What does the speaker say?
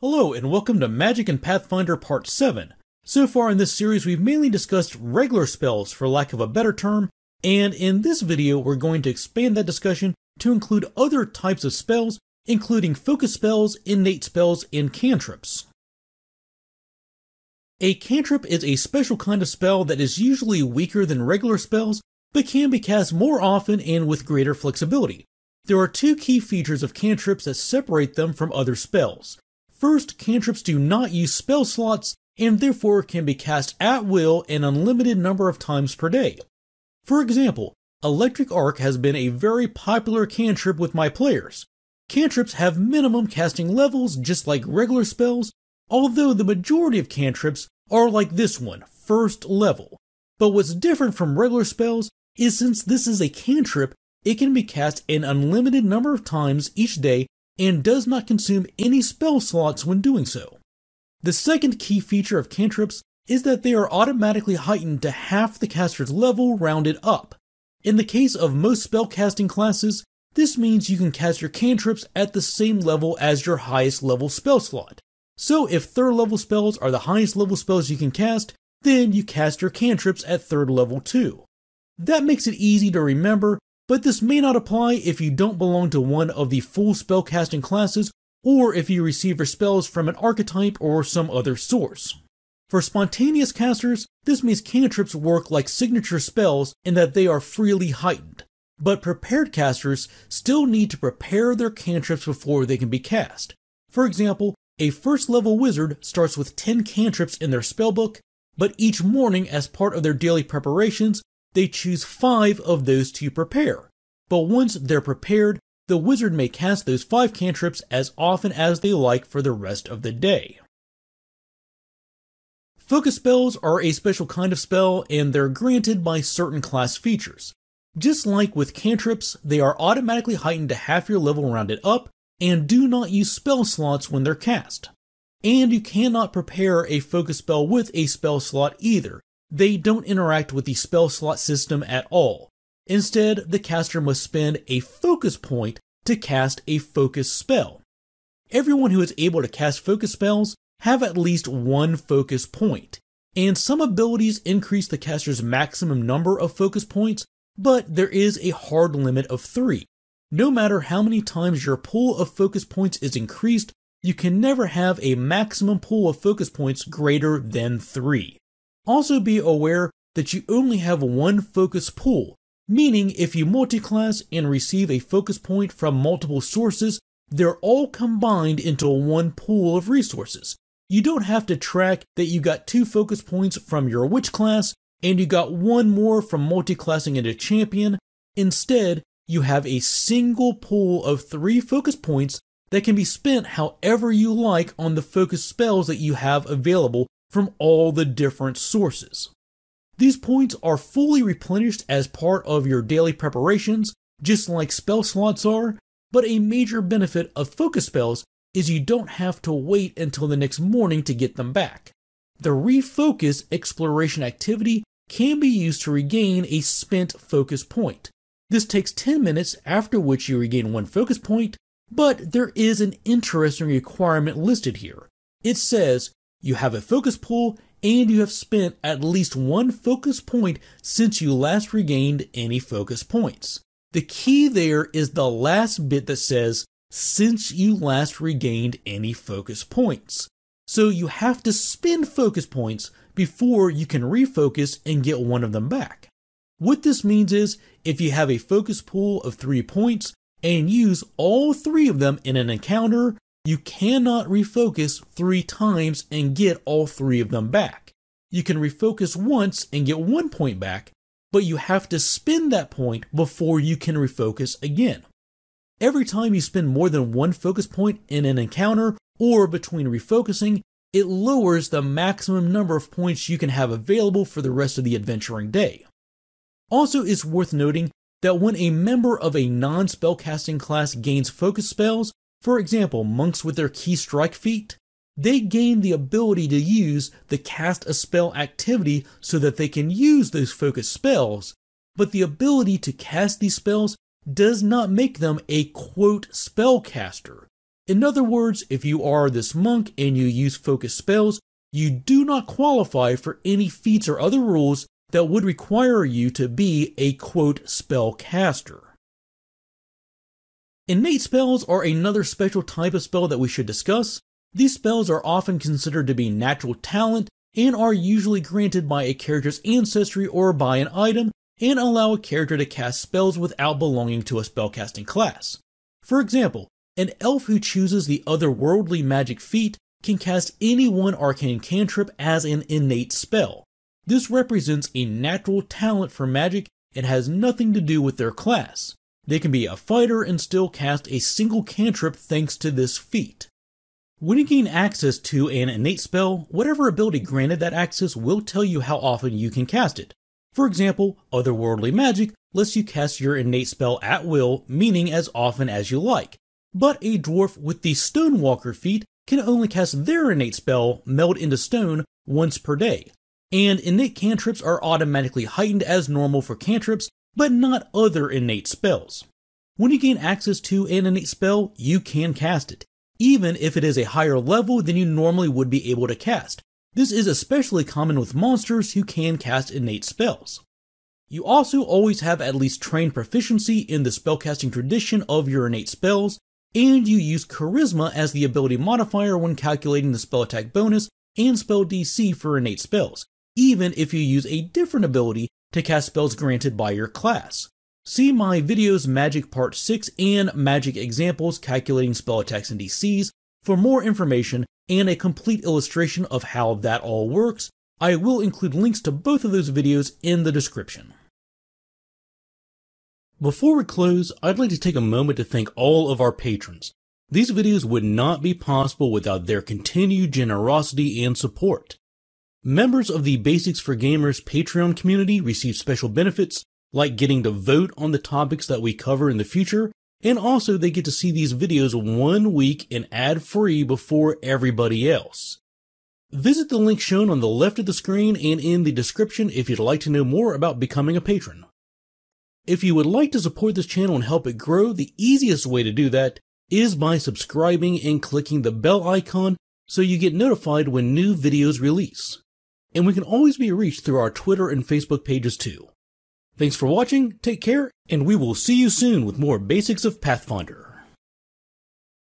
Hello, and welcome to Magic and Pathfinder Part 7. So far in this series, we've mainly discussed regular spells, for lack of a better term, and in this video, we're going to expand that discussion to include other types of spells, including focus spells, innate spells, and cantrips. A cantrip is a special kind of spell that is usually weaker than regular spells, but can be cast more often and with greater flexibility. There are two key features of cantrips that separate them from other spells. First, cantrips do not use spell slots and therefore can be cast at will an unlimited number of times per day. For example, Electric Arc has been a very popular cantrip with my players. Cantrips have minimum casting levels just like regular spells, although the majority of cantrips are like this one, first level. But what's different from regular spells is since this is a cantrip, it can be cast an unlimited number of times each day and does not consume any spell slots when doing so. The second key feature of cantrips is that they are automatically heightened to half the caster's level rounded up. In the case of most spellcasting classes, this means you can cast your cantrips at the same level as your highest level spell slot. So if third level spells are the highest level spells you can cast, then you cast your cantrips at third level too. That makes it easy to remember but this may not apply if you don't belong to one of the full spellcasting classes or if you receive your spells from an archetype or some other source. For spontaneous casters, this means cantrips work like signature spells in that they are freely heightened. But prepared casters still need to prepare their cantrips before they can be cast. For example, a first level wizard starts with 10 cantrips in their spellbook, but each morning, as part of their daily preparations, they choose five of those to prepare. But once they're prepared, the wizard may cast those five cantrips as often as they like for the rest of the day. Focus spells are a special kind of spell and they're granted by certain class features. Just like with cantrips, they are automatically heightened to half your level rounded up and do not use spell slots when they're cast. And you cannot prepare a focus spell with a spell slot either, they don't interact with the spell slot system at all. Instead, the caster must spend a focus point to cast a focus spell. Everyone who is able to cast focus spells have at least one focus point, and some abilities increase the caster's maximum number of focus points, but there is a hard limit of three. No matter how many times your pool of focus points is increased, you can never have a maximum pool of focus points greater than three. Also be aware that you only have one focus pool, meaning if you multiclass and receive a focus point from multiple sources, they're all combined into one pool of resources. You don't have to track that you got two focus points from your witch class and you got one more from multiclassing into champion. Instead, you have a single pool of three focus points that can be spent however you like on the focus spells that you have available from all the different sources. These points are fully replenished as part of your daily preparations, just like spell slots are, but a major benefit of focus spells is you don't have to wait until the next morning to get them back. The refocus exploration activity can be used to regain a spent focus point. This takes 10 minutes, after which you regain one focus point, but there is an interesting requirement listed here. It says you have a focus pool, and you have spent at least one focus point since you last regained any focus points. The key there is the last bit that says, since you last regained any focus points. So you have to spend focus points before you can refocus and get one of them back. What this means is if you have a focus pool of three points and use all three of them in an encounter, you cannot refocus three times and get all three of them back. You can refocus once and get one point back, but you have to spend that point before you can refocus again. Every time you spend more than one focus point in an encounter or between refocusing, it lowers the maximum number of points you can have available for the rest of the adventuring day. Also, it's worth noting that when a member of a non spellcasting class gains focus spells, for example, monks with their Ki Strike feat, they gain the ability to use the cast a spell activity so that they can use those focus spells, but the ability to cast these spells does not make them a quote spellcaster. In other words, if you are this monk and you use focus spells, you do not qualify for any feats or other rules that would require you to be a quote spell caster. Innate spells are another special type of spell that we should discuss. These spells are often considered to be natural talent and are usually granted by a character's ancestry or by an item and allow a character to cast spells without belonging to a spellcasting class. For example, an elf who chooses the otherworldly magic feat can cast any one arcane cantrip as an innate spell. This represents a natural talent for magic and has nothing to do with their class. They can be a fighter and still cast a single cantrip thanks to this feat. When you gain access to an innate spell, whatever ability granted that access will tell you how often you can cast it. For example, Otherworldly Magic lets you cast your innate spell at will, meaning as often as you like. But a dwarf with the Stonewalker feat can only cast their innate spell, Meld into Stone, once per day. And innate cantrips are automatically heightened as normal for cantrips but not other innate spells. When you gain access to an innate spell, you can cast it, even if it is a higher level than you normally would be able to cast. This is especially common with monsters who can cast innate spells. You also always have at least trained proficiency in the spellcasting tradition of your innate spells, and you use Charisma as the ability modifier when calculating the spell attack bonus and spell DC for innate spells, even if you use a different ability to cast spells granted by your class. See my videos Magic Part 6 and Magic Examples calculating spell attacks and DCs for more information and a complete illustration of how that all works. I will include links to both of those videos in the description. Before we close, I'd like to take a moment to thank all of our patrons. These videos would not be possible without their continued generosity and support. Members of the Basics for Gamers Patreon community receive special benefits, like getting to vote on the topics that we cover in the future, and also they get to see these videos one week and ad free before everybody else. Visit the link shown on the left of the screen and in the description if you'd like to know more about becoming a patron. If you would like to support this channel and help it grow, the easiest way to do that is by subscribing and clicking the bell icon so you get notified when new videos release and we can always be reached through our Twitter and Facebook pages too. Thanks for watching, take care, and we will see you soon with more basics of Pathfinder.